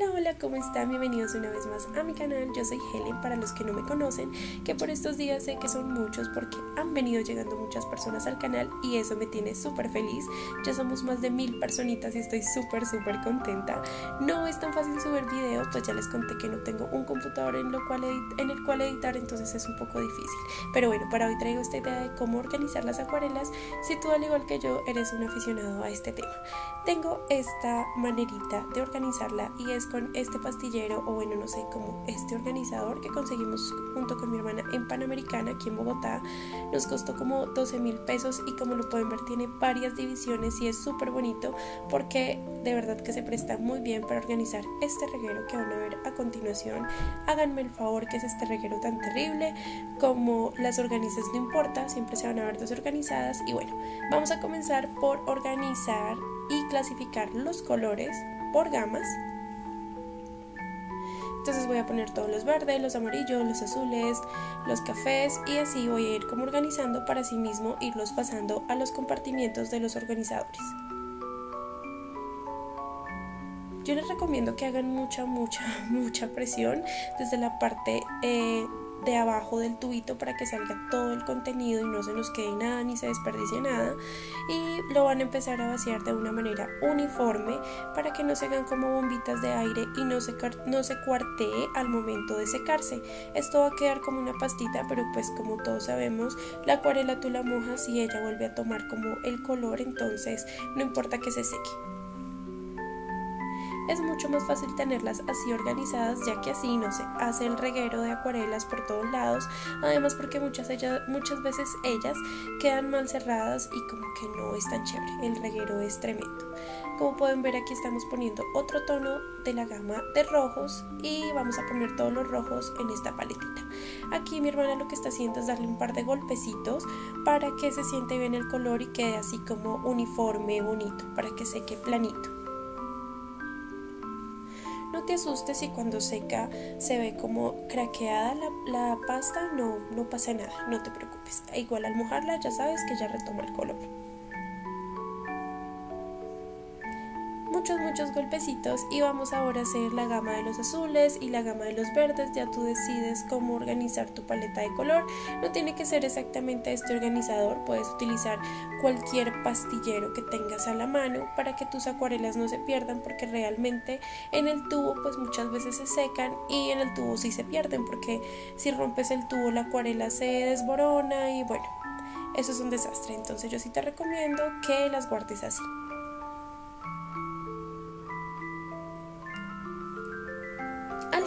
Hola, hola, ¿cómo están? Bienvenidos una vez más a mi canal. Yo soy Helen, para los que no me conocen, que por estos días sé que son muchos porque han venido llegando muchas personas al canal y eso me tiene súper feliz. Ya somos más de mil personitas y estoy súper, súper contenta. No es tan fácil subir video, pues ya les conté que no tengo un computador en, lo cual en el cual editar, entonces es un poco difícil. Pero bueno, para hoy traigo esta idea de cómo organizar las acuarelas si tú al igual que yo eres un aficionado a este tema. Tengo esta manerita de organizarla y es con este pastillero o bueno, no sé, como este organizador que conseguimos junto con mi hermana en Panamericana aquí en Bogotá. Nos costó como 12 mil pesos y como lo pueden ver tiene varias divisiones y es súper bonito porque de verdad que se presta muy bien para organizar este reguero que van a ver a continuación. Háganme el favor que es este reguero tan terrible como las organizas no importa, siempre se van a ver desorganizadas y bueno, vamos a comenzar por organizar y clasificar los colores por gamas. Entonces voy a poner todos los verdes, los amarillos, los azules, los cafés y así voy a ir como organizando para sí mismo irlos pasando a los compartimientos de los organizadores. Yo les recomiendo que hagan mucha, mucha, mucha presión desde la parte eh, de abajo del tubito para que salga todo el contenido y no se nos quede nada ni se desperdicie nada. Y lo van a empezar a vaciar de una manera uniforme para que no se hagan como bombitas de aire y no se, no se cuartee al momento de secarse. Esto va a quedar como una pastita pero pues como todos sabemos la acuarela tú la mojas y ella vuelve a tomar como el color. Entonces no importa que se seque es mucho más fácil tenerlas así organizadas ya que así no se hace el reguero de acuarelas por todos lados, además porque muchas, muchas veces ellas quedan mal cerradas y como que no es tan chévere, el reguero es tremendo. Como pueden ver aquí estamos poniendo otro tono de la gama de rojos y vamos a poner todos los rojos en esta paletita. Aquí mi hermana lo que está haciendo es darle un par de golpecitos para que se siente bien el color y quede así como uniforme, bonito, para que seque planito. No te asustes si cuando seca se ve como craqueada la, la pasta, no, no pasa nada, no te preocupes. Igual al mojarla ya sabes que ya retoma el color. Muchos, muchos golpecitos y vamos ahora a hacer la gama de los azules y la gama de los verdes. Ya tú decides cómo organizar tu paleta de color. No tiene que ser exactamente este organizador, puedes utilizar cualquier pastillero que tengas a la mano para que tus acuarelas no se pierdan porque realmente en el tubo pues muchas veces se secan y en el tubo sí se pierden porque si rompes el tubo la acuarela se desborona y bueno, eso es un desastre. Entonces yo sí te recomiendo que las guardes así.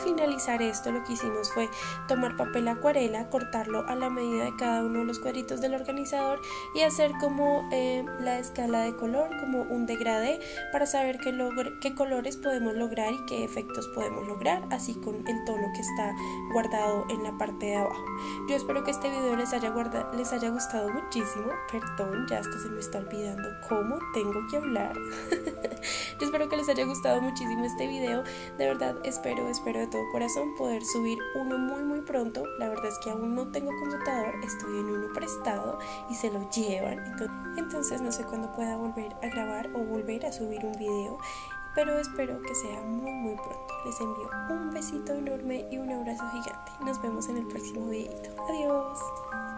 Finalizar esto lo que hicimos fue tomar papel acuarela, cortarlo a la medida de cada uno de los cuadritos del organizador y hacer como eh, la escala de color, como un degradé para saber qué, colores podemos lograr y qué efectos podemos lograr, así con el tono que está guardado en la parte de abajo. Yo espero que este video les haya, les haya gustado muchísimo, perdón, ya hasta se me está olvidando cómo tengo que hablar. Espero que les haya gustado muchísimo este video, de verdad espero, espero de todo corazón poder subir uno muy muy pronto. La verdad es que aún no tengo computador, estoy en uno prestado y se lo llevan. Entonces no sé cuándo pueda volver a grabar o volver a subir un video. Pero espero que sea muy muy pronto. Les envío un besito enorme y un abrazo gigante. Nos vemos en el próximo videito. Adiós.